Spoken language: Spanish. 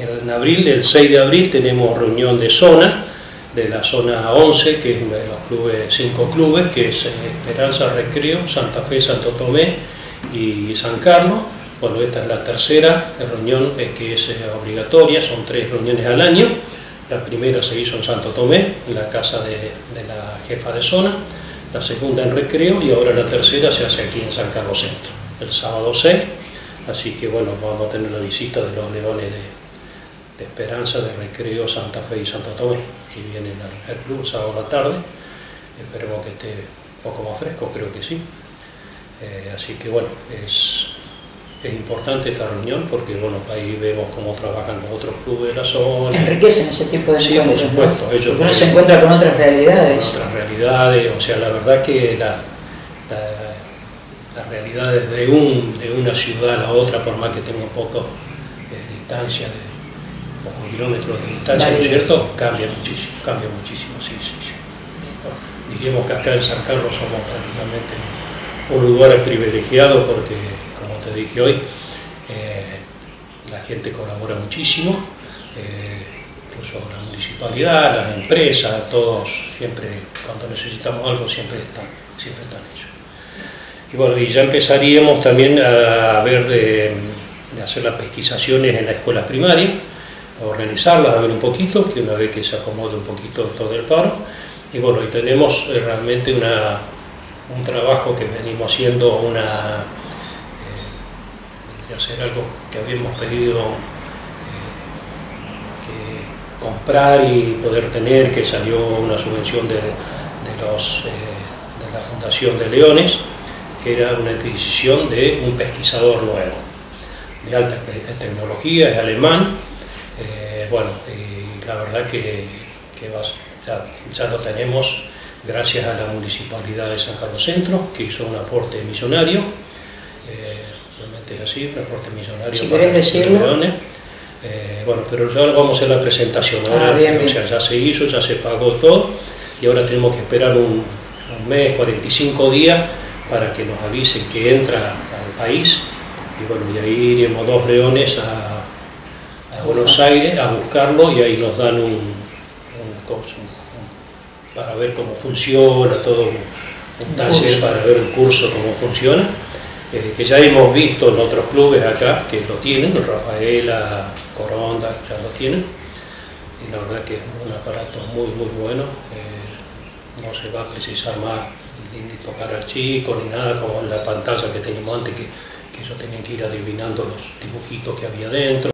En abril, el 6 de abril, tenemos reunión de zona, de la zona 11, que es uno de los clubes, cinco clubes, que es Esperanza Recreo, Santa Fe, Santo Tomé y San Carlos. Bueno, esta es la tercera reunión eh, que es eh, obligatoria, son tres reuniones al año. La primera se hizo en Santo Tomé, en la casa de, de la jefa de zona, la segunda en Recreo y ahora la tercera se hace aquí en San Carlos Centro, el sábado 6. Así que bueno, vamos a tener la visita de los leones de, de Esperanza, de Recreo, Santa Fe y Santo Tomé, que vienen al, al club sábado a la tarde. Esperemos que esté un poco más fresco, creo que sí. Eh, así que bueno, es, es importante esta reunión porque bueno, ahí vemos cómo trabajan los otros clubes de la zona. Enriquecen ese tipo de Sí, por supuesto, ellos uno se encuentra con otras realidades. otras realidades, o sea, la verdad que la, la- las realidades de, un, de una ciudad a la otra, por más que tenga un poco de distancia, de pocos kilómetros de distancia, ¿no es cierto? Cambia muchísimo, cambia muchísimo, sí, sí, sí. Diríamos que acá en San Carlos somos prácticamente un lugar privilegiado porque, como te dije hoy, eh, la gente colabora muchísimo, eh, incluso la municipalidad, las empresas, todos siempre, cuando necesitamos algo, siempre están, siempre están ellos. Y bueno, y ya empezaríamos también a ver de, de hacer las pesquisaciones en las escuelas primarias, organizarlas, a ver un poquito, que una vez que se acomode un poquito todo el paro. Y bueno, y tenemos eh, realmente una, un trabajo que venimos haciendo, una, eh, ser algo que habíamos pedido eh, comprar y poder tener, que salió una subvención de, de los, eh, de la Fundación de Leones, que era una adquisición de un pesquisador nuevo, de alta te- tecnología, es alemán, bueno, y la verdad que, que va- ya, ya lo tenemos gracias a la Municipalidad de San Carlos Centro, que hizo un aporte millonario, eh, realmente es así, un aporte millonario Si para los decirlo. leones. Eh, bueno, pero ya vamos a hacer la presentación, ahora, Ah, bien, o bien. sea, ya se hizo, ya se pagó todo, y ahora tenemos que esperar un, un mes, 45 días, para que nos avisen que entra al país, y bueno, y ahí iremos dos leones a Buenos Aires a buscarlo, y ahí nos dan un, para ver cómo funciona, todo un, taller para ver un curso, cómo funciona, eh, que ya hemos visto en otros clubes acá que lo tienen, Rafaela, Coronda, ya lo tienen, y la verdad que es un aparato muy, muy bueno, eh, no se va a precisar más ni, ni tocar al chico, ni nada como en la pantalla que teníamos antes, que, que ellos tenían que ir adivinando los dibujitos que había dentro.